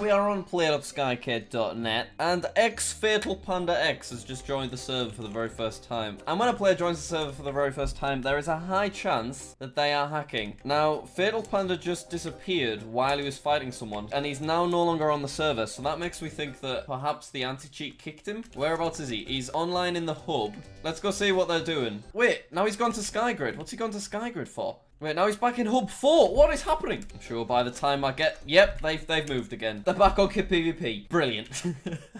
We are on play.skycade.net, and X Fatal Panda X has just joined the server for the very first time. And when a player joins the server for the very first time, there is a high chance that they are hacking. Now, Fatal Panda just disappeared while he was fighting someone, and he's now no longer on the server, so that makes me think that perhaps the anti-cheat kicked him. Whereabouts is he? He's online in the hub. Let's go see what they're doing. Wait, now he's gone to Skygrid. What's he gone to Skygrid for? Wait, now he's back in Hub 4. What is happening? I'm sure by the time I get... Yep, they've, they've moved again. They're back on Kit PvP. Brilliant.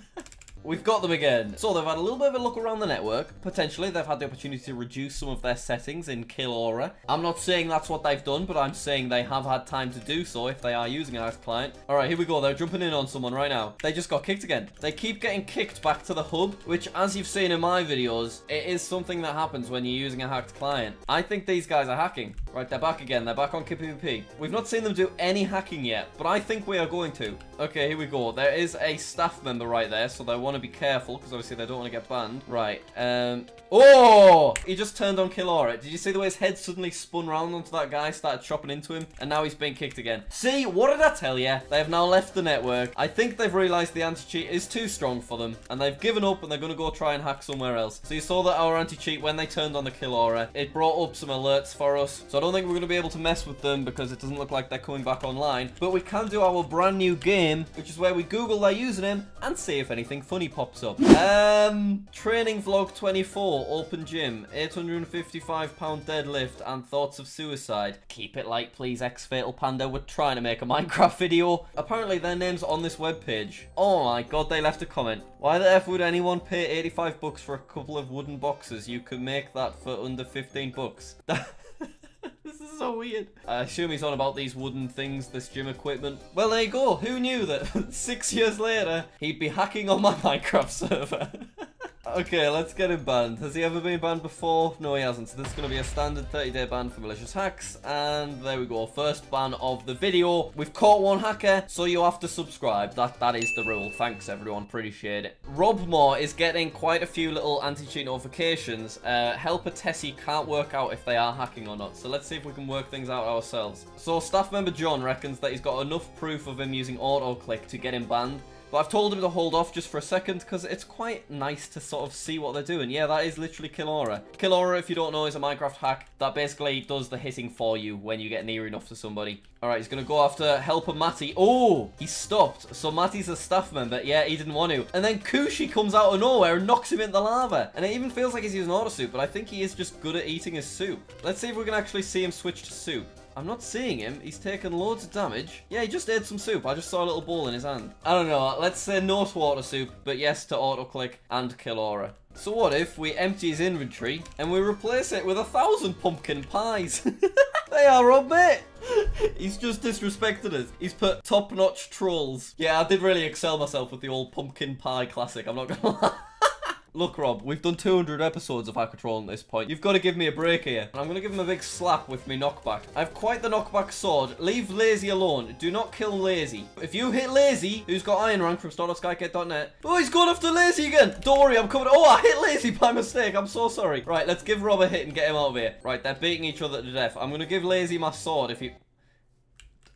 We've got them again. So they've had a little bit of a look around the network. Potentially, they've had the opportunity to reduce some of their settings in Kill Aura. I'm not saying that's what they've done, but I'm saying they have had time to do so if they are using an client. All right, here we go. They're jumping in on someone right now. They just got kicked again. They keep getting kicked back to the hub, which, as you've seen in my videos, it is something that happens when you're using a hacked client. I think these guys are hacking. Right, they're back again. They're back on KPVP. We've not seen them do any hacking yet, but I think we are going to. Okay, here we go. There is a staff member right there, so they want to be careful, because obviously they don't want to get banned. Right, um... Oh! He just turned on Kill Aura. Did you see the way his head suddenly spun round onto that guy, started chopping into him, and now he's being kicked again? See, what did I tell you? They have now left the network. I think they've realised the anti-cheat is too strong for them, and they've given up, and they're going to go try and hack somewhere else. So you saw that our anti-cheat, when they turned on the Kill Aura, it brought up some alerts for us. So I don't think we're going to be able to mess with them, because it doesn't look like they're coming back online. But we can do our brand new game, which is where we Google their username, and see if anything funny pops up. Um, training vlog 24, open gym, 855 pound deadlift, and thoughts of suicide. Keep it light, please, X Fatal Panda. We're trying to make a Minecraft video. Apparently, their name's on this webpage. Oh my god, they left a comment. Why the F would anyone pay 85 bucks for a couple of wooden boxes? You could make that for under 15 bucks. Weird. I assume he's on about these wooden things, this gym equipment. Well, there you go. Who knew that six years later, he'd be hacking on my Minecraft server? Okay, let's get him banned. Has he ever been banned before? No, he hasn't. So this is going to be a standard 30-day ban for malicious hacks. And there we go. First ban of the video. We've caught one hacker, so you have to subscribe. That That is the rule. Thanks, everyone. Appreciate it. Robmore is getting quite a few little anti-cheat notifications. Uh, Helper Tessie can't work out if they are hacking or not. So let's see if we can work things out ourselves. So staff member John reckons that he's got enough proof of him using auto-click to get him banned. But I've told him to hold off just for a second because it's quite nice to sort of see what they're doing. Yeah, that is literally Kill Aura. Kill Aura, if you don't know, is a Minecraft hack that basically does the hitting for you when you get near enough to somebody. Alright, he's going to go after Helper Matty. Oh, he stopped. So Matty's a staff member. Yeah, he didn't want to. And then Kushi comes out of nowhere and knocks him into the lava. And it even feels like he's using auto soup, but I think he is just good at eating his soup. Let's see if we can actually see him switch to soup. I'm not seeing him. He's taken loads of damage. Yeah, he just ate some soup. I just saw a little ball in his hand. I don't know. Let's say no to auto soup, but yes to auto click and kill aura. So what if we empty his inventory and we replace it with a thousand pumpkin pies? they are a bit. He's just disrespected us. He's put top-notch trolls. Yeah, I did really excel myself with the old pumpkin pie classic. I'm not gonna lie. Look, Rob, we've done 200 episodes of Hacker Troll at this point. You've got to give me a break here. And I'm going to give him a big slap with me knockback. I have quite the knockback sword. Leave Lazy alone. Do not kill Lazy. If you hit Lazy, who's got Iron Rank from store.skycade.net. Oh, he's gone after Lazy again. Don't worry, I'm coming. Oh, I hit Lazy by mistake. I'm so sorry. Right, let's give Rob a hit and get him out of here. Right, they're beating each other to death. I'm going to give Lazy my sword if you...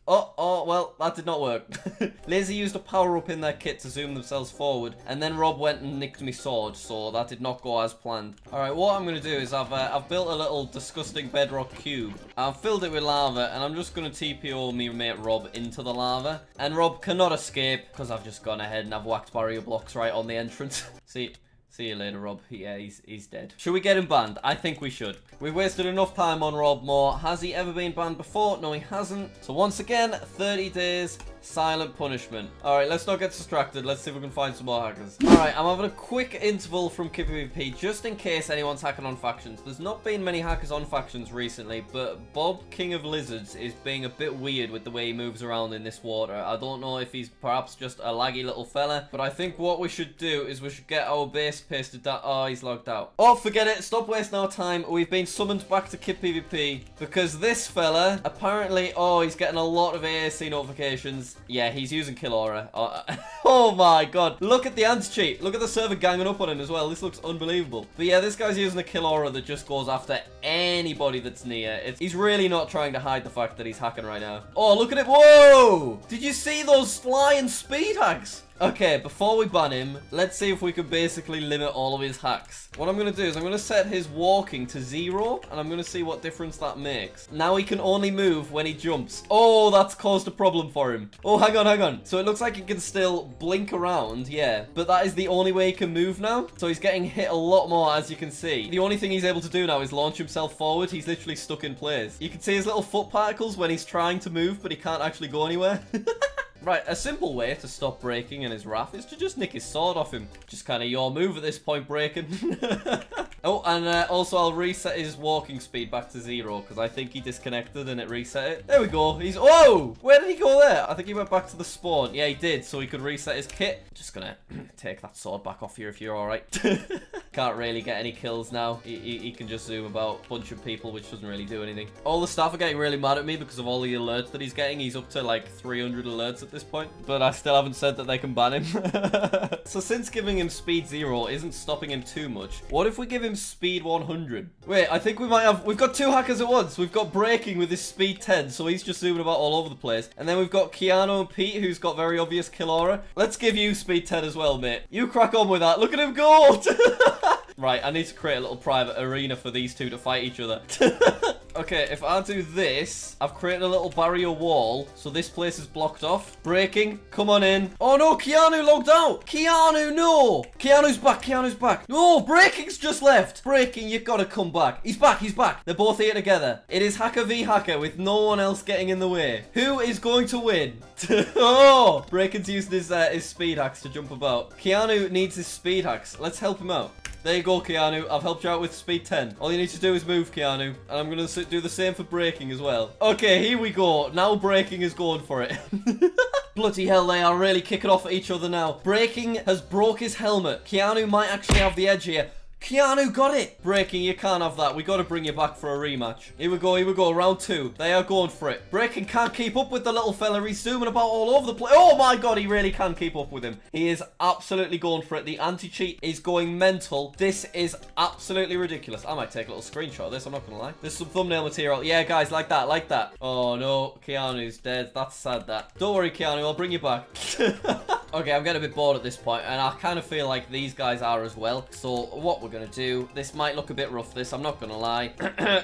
Oh, oh, well, that did not work. Lazy used a power-up in their kit to zoom themselves forward, and then Rob went and nicked me sword, so that did not go as planned. Alright, what I'm going to do is I've, uh, I've built a little disgusting bedrock cube. I've filled it with lava, and I'm just going to TPO me mate Rob into the lava. And Rob cannot escape, because I've just gone ahead and I've whacked barrier blocks right on the entrance. See, See you later, Rob. Yeah, he's, he's dead. Should we get him banned? I think we should. We've wasted enough time on Rob Moore. Has he ever been banned before? No, he hasn't. So once again, 30 days silent punishment. Alright, let's not get distracted. Let's see if we can find some more hackers. Alright, I'm having a quick interval from KPVP just in case anyone's hacking on factions. There's not been many hackers on factions recently, but Bob, King of Lizards, is being a bit weird with the way he moves around in this water. I don't know if he's perhaps just a laggy little fella, but I think what we should do is we should get our base pasted down. Oh, he's logged out. Oh, forget it. Stop wasting our time. We've been summoned back to Kit PvP because this fella, apparently, oh, he's getting a lot of AAC notifications. Yeah, he's using Kill Aura. Oh, Oh my god. Look at the anti-cheat. Look at the server ganging up on him as well. This looks unbelievable. But yeah, this guy's using a kill aura that just goes after anybody that's near. It's, he's really not trying to hide the fact that he's hacking right now. Oh, look at it. Whoa! Did you see those flying speed hacks? Okay, before we ban him, let's see if we can basically limit all of his hacks. What I'm going to do is I'm going to set his walking to zero, and I'm going to see what difference that makes. Now he can only move when he jumps. Oh, that's caused a problem for him. Oh, hang on, hang on. So it looks like he can still blink around, yeah. But that is the only way he can move now. So he's getting hit a lot more, as you can see. The only thing he's able to do now is launch himself forward. He's literally stuck in place. You can see his little foot particles when he's trying to move, but he can't actually go anywhere. Right, a simple way to stop breaking in his wrath is to just nick his sword off him. Just kind of your move at this point, breaking. oh, and uh, also I'll reset his walking speed back to zero because I think he disconnected and it reset it. There we go. He's... Oh! Where did he go there? I think he went back to the spawn. Yeah, he did, so he could reset his kit. Just gonna take that sword back off here if you're alright. Can't really get any kills now. He, he, he, can just zoom about, punching people, which doesn't really do anything. All the staff are getting really mad at me because of all the alerts that he's getting. He's up to like 300 alerts at this point, but I still haven't said that they can ban him. so since giving him speed zero isn't stopping him too much, what if we give him speed 100? Wait, I think we might have... We've got two hackers at once. We've got Breaking with his speed 10, so he's just zooming about all over the place. And then we've got Keanu and Pete, who's got very obvious kill aura. Let's give you speed 10 as well, mate. You crack on with that. Look at him go! right, I need to create a little private arena for these two to fight each other. okay, if I do this, I've created a little barrier wall, so this place is blocked off. Breaking, come on in. Oh no, Keanu logged out. Keanu, no. Keanu's back, Keanu's back. No, Breaking's just left. Breaking, you've got to come back. He's back, he's back. They're both here together. It is Hacker v Hacker with no one else getting in the way. Who is going to win? oh, Breaking's using his, uh, his speed hacks to jump about. Keanu needs his speed hacks. Let's help him out. There you go, Keanu. I've helped you out with speed 10. All you need to do is move, Keanu. And I'm going to do the same for breaking as well. Okay, here we go. Now breaking is going for it. Bloody hell, they are really kicking off at each other now. Breaking has broke his helmet. Keanu might actually have the edge here. Keanu got it! Breaking, you can't have that. We got to bring you back for a rematch. Here we go, here we go. Round two. They are going for it. Breaking can't keep up with the little fella. He's zooming about all over the place. Oh my god, he really can keep up with him. He is absolutely going for it. The anti-cheat is going mental. This is absolutely ridiculous. I might take a little screenshot of this. I'm not going to lie. This is some thumbnail material. Yeah, guys, like that, like that. Oh no, Keanu's dead. That's sad, that. Don't worry, Keanu. I'll bring you back. okay, I'm getting a bit bored at this point, and I kind of feel like these guys are as well. So what we're going to do. This might look a bit rough, this. I'm not going to lie.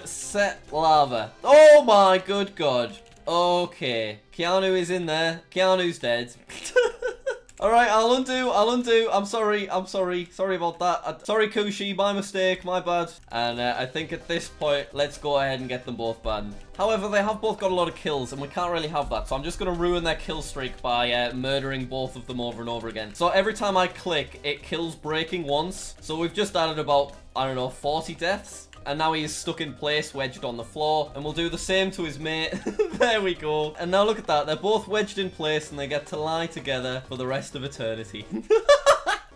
Set lava. Oh my good god. Okay. Keanu is in there. Keanu's dead. Alright, I'll undo, I'll undo. I'm sorry, I'm sorry. Sorry about that. Uh, sorry, Kushi, my mistake, my bad. And uh, I think at this point, let's go ahead and get them both banned. However, they have both got a lot of kills, and we can't really have that. So I'm just going to ruin their kill streak by uh, murdering both of them over and over again. So every time I click, it kills breaking once. So we've just added about, I don't know, 40 deaths. And now he is stuck in place, wedged on the floor. And we'll do the same to his mate. there we go. And now look at that. They're both wedged in place and they get to lie together for the rest of eternity.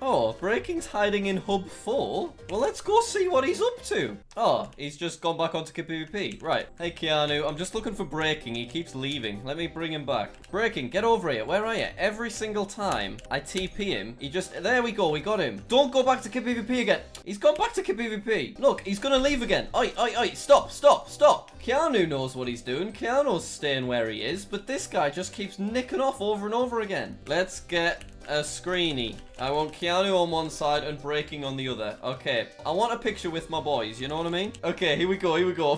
Oh, Breaking's hiding in Hub 4? Well, let's go see what he's up to. Oh, he's just gone back onto KPVP. Right. Hey, Keanu, I'm just looking for Breaking. He keeps leaving. Let me bring him back. Breaking, get over here. Where are you? Every single time I TP him, he just... There we go. We got him. Don't go back to KPVP again. He's gone back to KPVP. Look, he's going to leave again. Oi, oi, oi. Stop, stop, stop. Keanu knows what he's doing. Keanu's staying where he is, but this guy just keeps nicking off over and over again. Let's get a screeny. I want Keanu on one side and Breaking on the other. Okay. I want a picture with my boys, you know what I mean? Okay, here we go, here we go.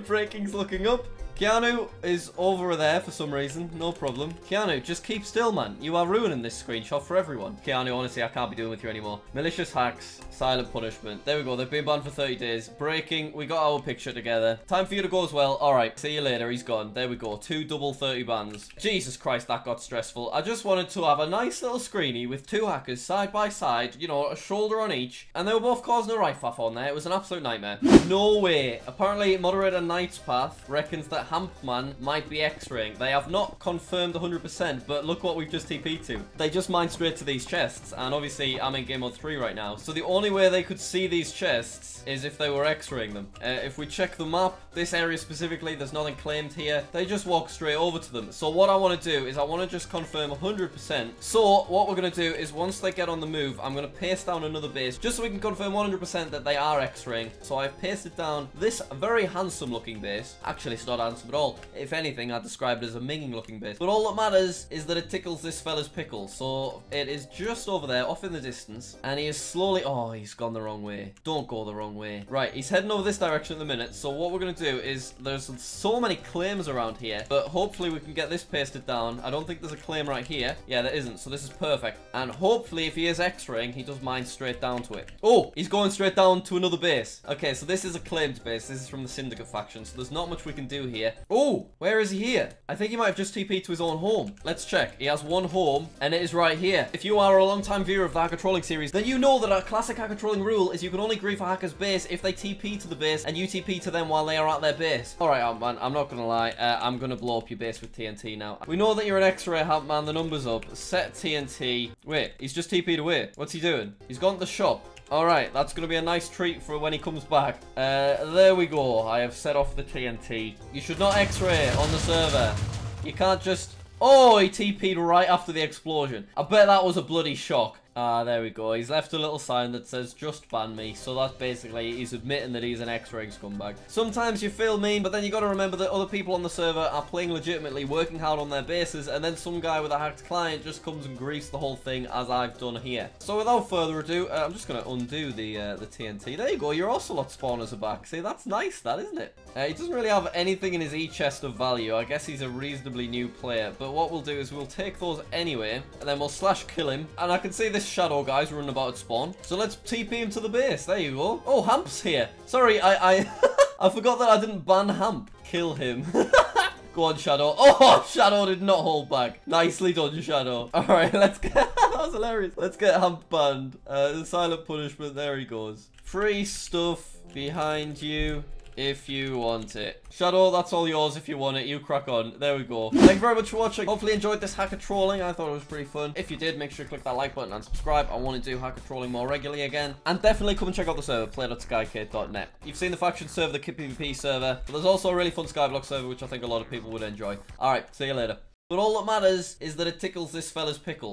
Breaking's looking up. Keanu is over there for some reason. No problem. Keanu, just keep still, man. You are ruining this screenshot for everyone. Keanu, honestly, I can't be doing with you anymore. Malicious hacks. Silent punishment. There we go. They've been banned for 30 days. Breaking. We got our picture together. Time for you to go as well. All right. See you later. He's gone. There we go. Two double 30 bans. Jesus Christ, that got stressful. I just wanted to have a nice little screeny with two hackers side by side. You know, a shoulder on each. And they were both causing a right faff on there. It was an absolute nightmare. No way. Apparently, moderator Knight's Path reckons that Hampman might be X-raying. They have not confirmed 100%, but look what we've just TP'd to. They just mine straight to these chests, and obviously I'm in game mode 3 right now. So the only way they could see these chests is if they were X-raying them. Uh, if we check the map, this area specifically, there's nothing claimed here. They just walk straight over to them. So what I want to do is I want to just confirm 100%. So what we're going to do is once they get on the move, I'm going to paste down another base just so we can confirm 100% that they are X-raying. So I've pasted down this very handsome looking base. Actually, it's not handsome at all. If anything, I'd describe it as a minging looking base. But all that matters is that it tickles this fella's pickle. So it is just over there, off in the distance. And he is slowly... Oh, he's gone the wrong way. Don't go the wrong way. Right, he's heading over this direction at the minute. So what we're going to do is... There's so many claims around here. But hopefully we can get this pasted down. I don't think there's a claim right here. Yeah, there isn't. So this is perfect. And hopefully if he is X-raying, he does mine straight down to it. Oh, he's going straight down to another base. Okay, so this is a claimed base. This is from the Syndicate faction. So there's not much we can do here. Oh, where is he here? I think he might have just TP'd to his own home. Let's check. He has one home, and it is right here. If you are a long-time viewer of the Hacker Trolling series, then you know that our classic Hacker Trolling rule is you can only grief a hacker's base if they TP to the base, and you TP to them while they are at their base. Alright, man, I'm not gonna lie. Uh, I'm gonna blow up your base with TNT now. We know that you're an X-ray, man. The number's up. Set TNT. Wait, he's just TP'd away. What's he doing? He's gone to the shop. Alright, that's going to be a nice treat for when he comes back. Uh, there we go. I have set off the TNT. You should not X-ray on the server. You can't just... Oh, he TP'd right after the explosion. I bet that was a bloody shock. Ah, there we go. He's left a little sign that says, just ban me. So that's basically, he's admitting that he's an X-ray scumbag. Sometimes you feel mean, but then you got to remember that other people on the server are playing legitimately, working hard on their bases, and then some guy with a hacked client just comes and griefs the whole thing, as I've done here. So without further ado, uh, I'm just going to undo the uh, the TNT. There you go. Your Ocelot spawners are back. See, that's nice, that, isn't it? Uh, he doesn't really have anything in his E-chest of value. I guess he's a reasonably new player. But what we'll do is we'll take those anyway, and then we'll slash kill him. And I can see this shadow guys running about at spawn. So let's TP him to the base. There you go. Oh, Hamp's here. Sorry, I I, I forgot that I didn't ban Hamp. Kill him. Go on, Shadow. Oh, Shadow did not hold back. Nicely done, Shadow. All right, let's get... that was hilarious. Let's get Hamp banned. Uh, silent punishment. There he goes. Free stuff behind you if you want it. Shadow, that's all yours if you want it. You crack on. There we go. Thank you very much for watching. Hopefully you enjoyed this hacker trolling. I thought it was pretty fun. If you did, make sure you click that like button and subscribe. I want to do hacker trolling more regularly again. And definitely come and check out the server, play.skycade.net. You've seen the faction server, the PvP server, but there's also a really fun Skyblock server, which I think a lot of people would enjoy. Alright, see you later. But all that matters is that it tickles this fella's pickle.